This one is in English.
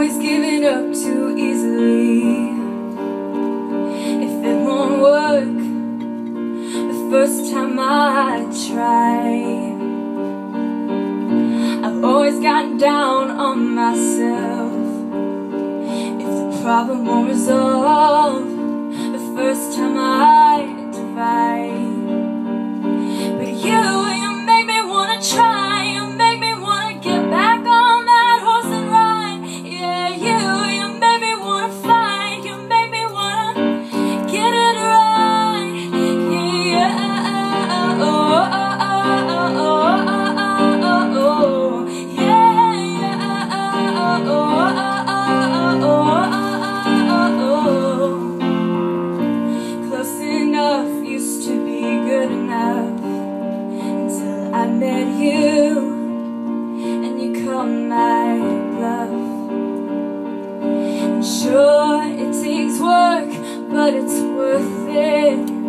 always giving up too easily. If it won't work the first time I try I've always gotten down on myself. If the problem won't resolve you and you call my bluff. And sure, it takes work, but it's worth it.